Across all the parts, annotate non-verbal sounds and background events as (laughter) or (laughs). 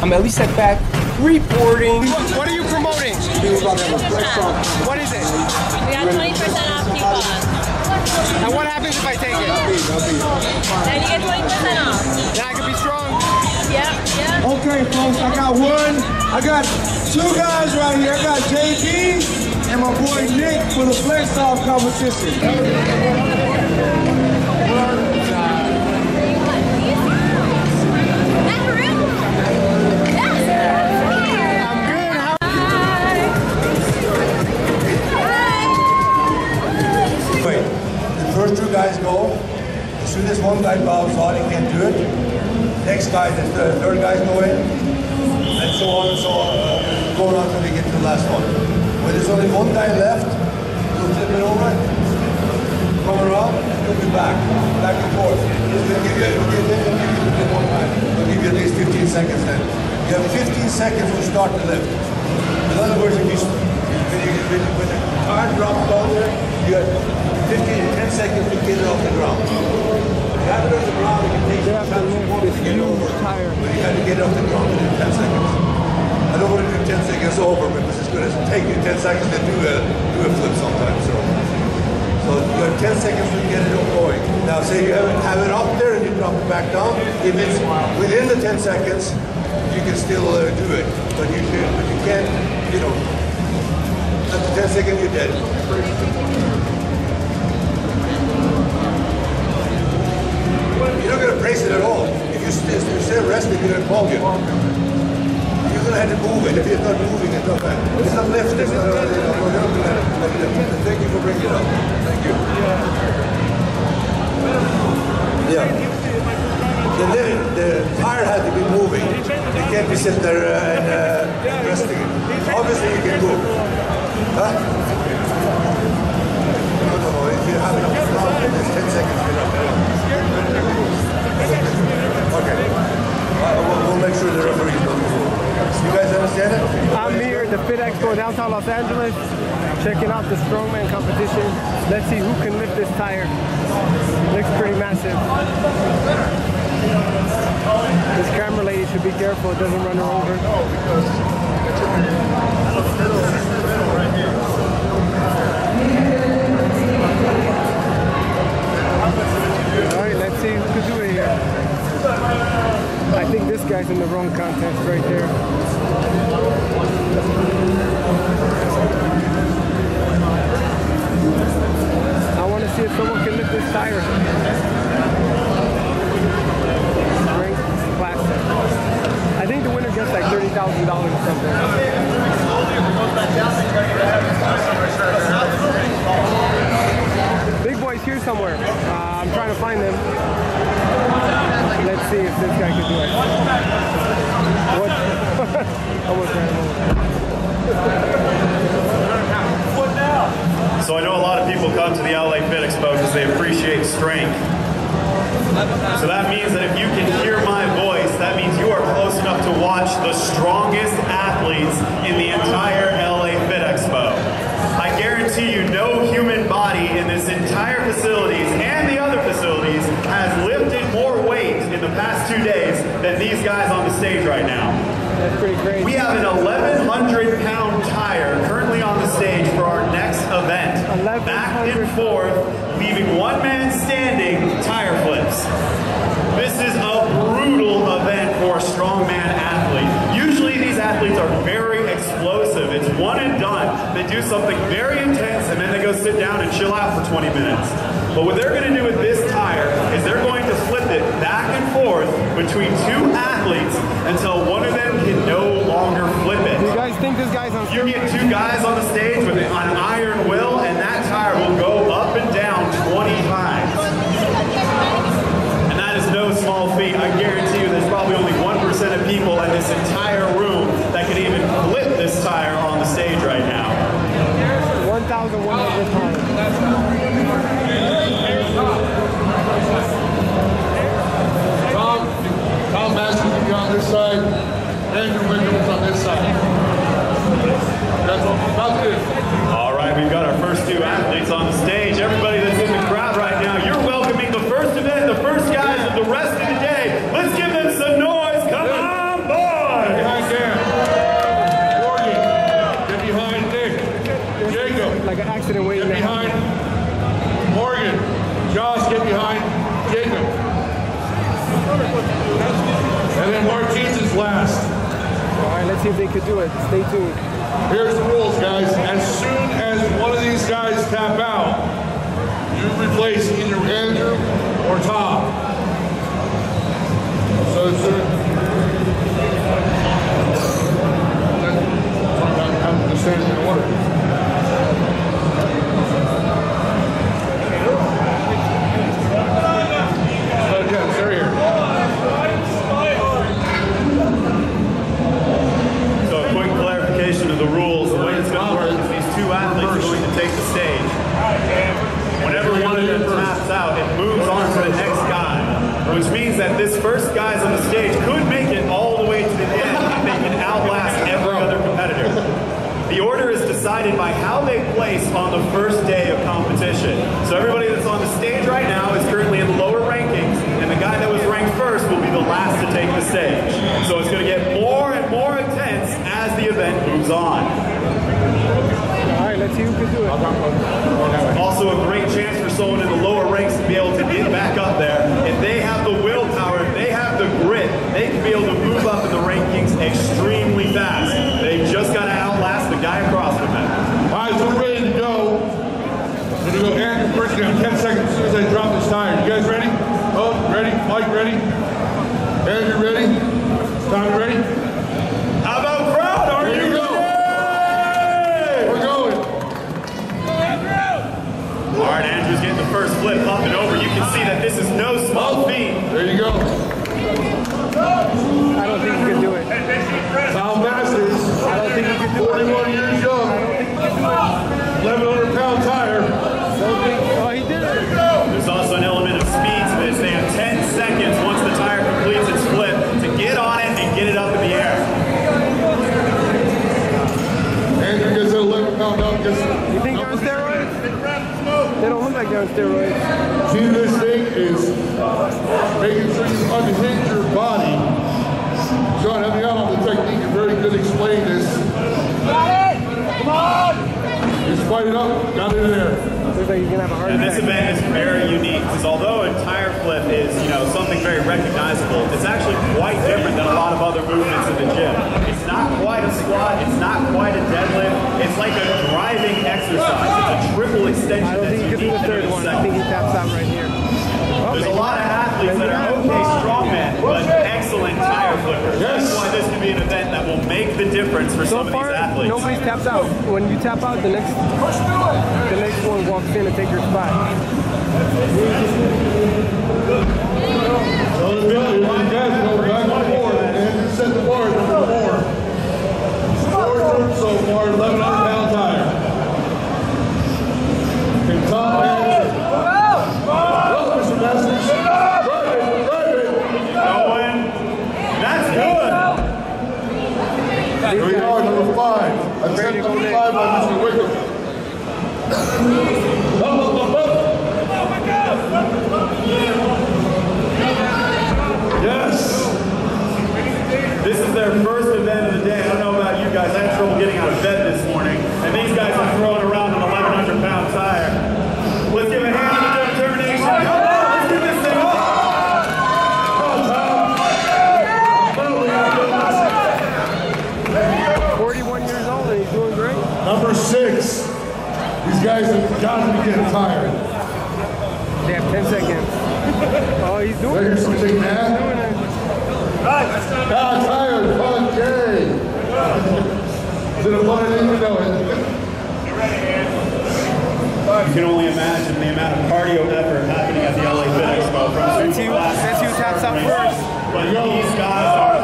I'm Elie Seckbach reporting. What are you promoting? What is it? We got 20% off coupon. And what happens if I take it? Then you get 20% off. Then I can be strong. Yep, yep. Okay, folks, I got one. I got two guys right here. I got JB and my boy Nick for the flex off competition. The last one. When there's only one guy left, you'll flip it over, come around, and you'll be back, back and forth. We'll give you, we'll give you, we'll give you one time. We'll give you at least 15 seconds then. You have 15 seconds to start the lift. In other words, if you, when, you, when, when the car drops down there, you have 15 to 10 seconds to get it off the ground. When you have it off the ground, it can take some time to get over. But you have to get it off the ground within 10 seconds. I don't want to do 10 seconds over because it's going to take you 10 to do a, do a flip sometimes. So, so you have 10 seconds to get it going. Now say you have it, have it up there and you drop it back down. If it's within the 10 seconds, you can still uh, do it. But you, can, but you can't, you know, after 10 seconds you're dead. Uh, and uh, resting it. Obviously, you can move. Huh? No, no. If you have it on the ground, there's 10 seconds. Okay. Uh, we'll, we'll make sure the referees don't move. You guys understand it? I'm here at the Fit Expo downtown Los Angeles, checking out the strongman competition. Let's see who can lift this tire. Should be careful it doesn't run her over. All right, let's see who can do it here. I think this guy's in the wrong contest right there. This guy can do it. What? Ran him over. So I know a lot of people come to the LA Fit Expo because they appreciate strength. So that means that if you can hear my voice, that means you are close enough to watch the strongest athletes in the entire LA Fit Expo. I guarantee you no human body in this entire facilities and the other facilities has lifted more weight in the past two days than these guys on the stage right now. That's pretty crazy. We have an 1,100 pound tire currently on the stage for our next event. 1,100 Back and forth, leaving one man standing tire flips. This is a brutal event for a strongman athlete. Usually these athletes are very explosive. It's one and done. They do something very intense and then they go sit down and chill out for 20 minutes. But what they're going to do with this tire is they're going to flip it back and forth between two athletes until one of them can no longer flip it. Do you guys think this guy's on You get two guys on the stage with an iron will, and that tire will go last. All right, let's see if they could do it. Stay tuned. Here's the rules, guys. As soon as one of these guys tap out, you replace either Andrew or Tom. So as soon I'm just saying in order. Decided by how they place on the first day of competition. So everybody that's on the stage right now is currently in lower rankings, and the guy that was ranked first will be the last to take the stage. So it's going to get more and more intense as the event moves on. All right, let's see who can do it. Also, a great chance for someone in the lower ranks to be able to get back up there. If they have the willpower, if they have the grit, they can be able to move up in the rankings extremely fast. They've just got to outlast the guy across from them. All right, so we're ready to go. We're gonna go Andrew first. You have 10 seconds as soon as I drop this tire. You guys ready? Oh, ready? Mike, ready? Andrew, ready? Tom, ready? How about crowd? Are Here you we go. ready? We're going. All right, Andrew's getting the first flip up and over. You can see that this is no small feat. There you go. I don't think you can do it. On steroids. See, this thing is making sure you unhinge your body. Sean, help me out on the technique. You're very good at explaining this. Come on! Just fight it up. Got it in there. Looks like he's gonna have a heart And this event is very unique because although a tire flip is, you know, something very recognizable, it's actually quite different than a lot of other movements in the gym. It's not quite a squat, it's not quite a deadlift, it's like a driving exercise. It's a triple extension I don't that's think he could do unique the to third one. I think he taps out right here. Oh, There's a maybe lot of not. Athletes that are okay not. strongmen, but excellent tire flippers. Yes. That's why this could be an event that will make the difference for So some of these athletes. Nobody tapped out. When you tap out, the next the next one walks in and takes your spot. So let's go. You guys go back and forth. Andrew set the bar number four. Four turns so far, 1,100 pound tire. And Tom Anderson. Well, Mr. Masters. Drive it, drive it. Going. That's good. Here we are, number five. That's set number five by Mr. Wickham. Up, up, up, up. Yes. This is their first event of the day. I don't know about you guys. I had trouble getting out of bed this morning. And these guys are throwing around an 1,100 pound tire. Let's give a hand to the determination. Come on, let's get this thing up. Finally, I'm doing 41 years old and he's doing great. this. Number six. These guys have got to be getting tired. They have 10 seconds. (laughs) Oh, he's doing Right it. here, something Doing mad. it. Ah, tired. Fun, yay. Did a fun, I didn't even know it. You can only imagine the amount of cardio effort happening at the LA Fit Expo from Let's see who- let's see who taps out first. But these guys are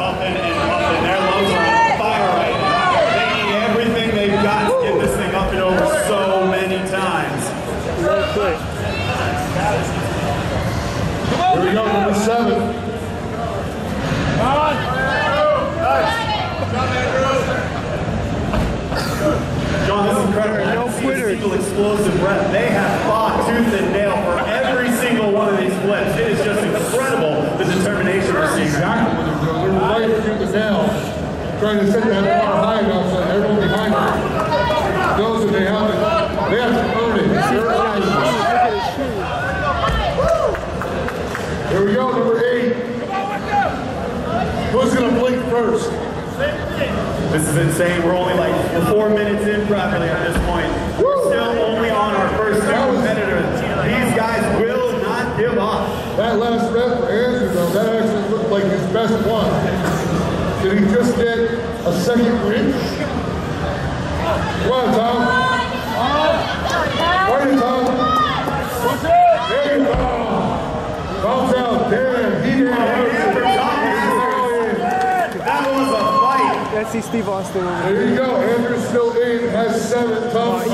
Here we go, number seven. John, this is incredible. There are no I haven't seen single explosive rep. They have fought tooth and nail for every single one of these flips. It is just incredible the determination we're seeing. Exactly what they're doing. They're right through the nail. Trying to set that is insane. We're only like four minutes in properly at this point. We're still only on our first two. These guys will not give up. That last rep for Andrew, though, that actually looked like his best one. Did he just get a second win? Come on, Tom. see Steve Austin. There you go. Andrew's still in, has seven. Tom's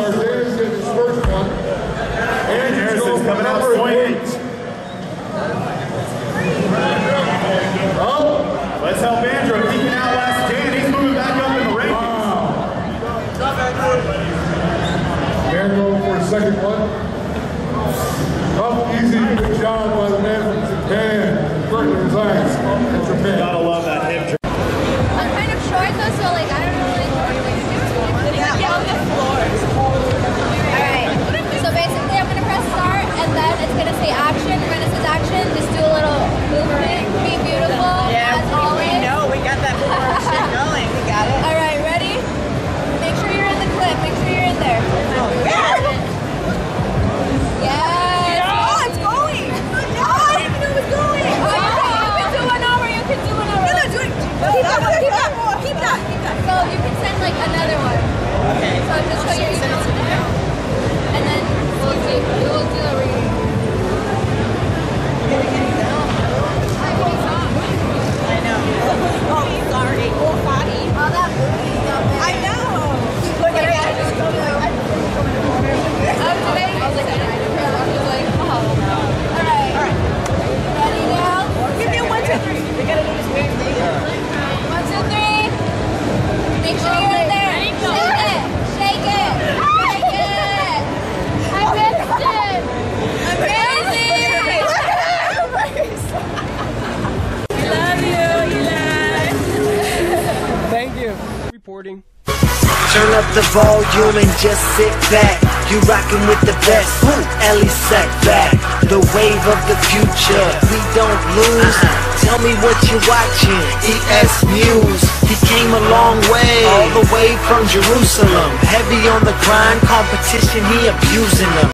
recording. Turn up the volume and just sit back. You rockin' with the best. Ellie set back. The wave of the future. We don't lose. Uh-huh. Tell me what you're watching. ES News. He came a long way. All the way from Jerusalem. Heavy on the grind. Competition, he abusing them.